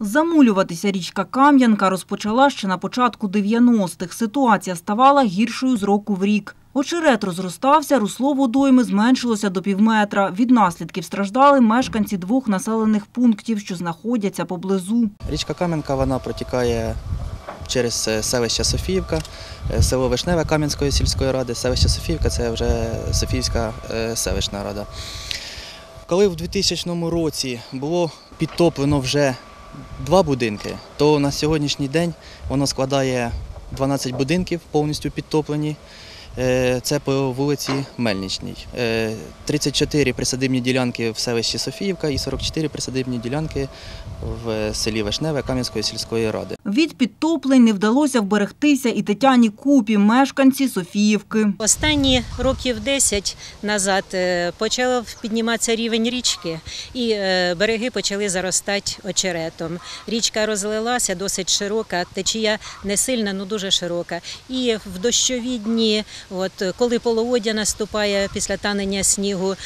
Замулюватися річка Кам'янка розпочала ще на початку 90-х. Ситуація ставала гіршою з року в рік. Очерет розростався, русло водойми зменшилося до півметра. Від наслідків страждали мешканці двох населених пунктів, що знаходяться поблизу. Річка Кам'янка вона протікає через е, селище Софіївка, е, село Вишневе Кам'янської сільської ради. Селище Софіївка це вже Софіївська е, селищна рада. Коли в 2000 році було підтоплено вже два будинки, то на сьогоднішній день воно складає 12 будинків повністю підтоплені. Е, Це по вулиці Мельничній. Е, 34 присадибні ділянки в селищі Софіївка і 44 присадибні ділянки в селі Вишневе Кам'янської сільської ради. Від підтоплень не вдалося вберегтися і Тетяні Купі, мешканці Софіївки. Останні років 10 назад е, почав підніматися рівень річки, і е, береги почали заростати очеретом. Річка розлилася досить широка, течія не сильна, але дуже широка. І в дощові дні, от коли половодя наступає після танення снігу, е,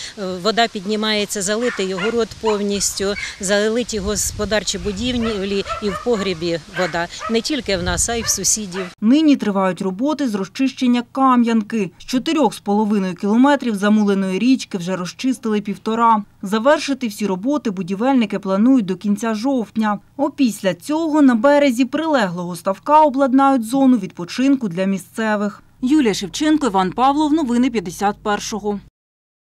вода піднімається, залитий город повністю, залиті господарчі будівлі і в погрібі вода. Не тільки в нас, а й в сусідів. Нині тривають роботи з розчищення Кам'янки. З чотирьох з половиною кілометрів замуленої річки вже розчистили півтора. Завершити всі роботи будівельники планують до кінця жовтня. Опісля цього на березі прилеглого ставка обладнають зону відпочинку для місцевих. Юлія Шевченко, Іван Павлов. Новини 51-го.